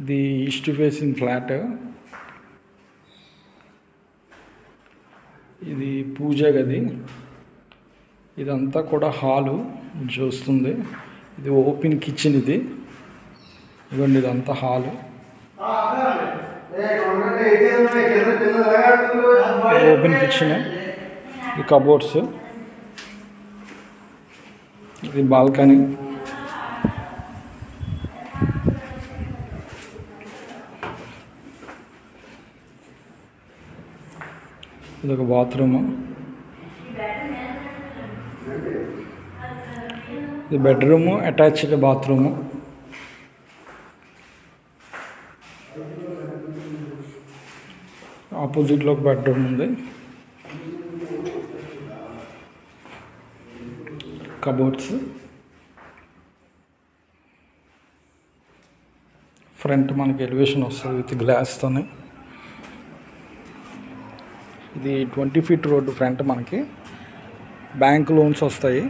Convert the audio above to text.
ఇది east facing flat. ఇది పూజ గది. ఇదంతా కూడా హాలు చూస్తుంది. ఇది ఓపెన్ కిచెన్ ఇది. ఇదిగోండి ఇదంతా హాలు. Open kitchen. ఇది కబోర్డ్స్. ఇది బాల్కనీ. ఇది ఒక బాత్రూము. ఇది బెడ్రూము అటాచ్డ్ బాత్రూము. ఆపోజిట్లో ఒక బెడ్రూమ్ ఉంది. కబోర్డ్స్. ఫ్రంట్ మనకి ఎలివేషన్ వస్తుంది విత్ గ్లాస్తోనే ఇది ట్వంటీ ఫీట్ రోడ్డు ఫ్రంట్ మనకి. బ్యాంక్ లోన్స్ వస్తాయి.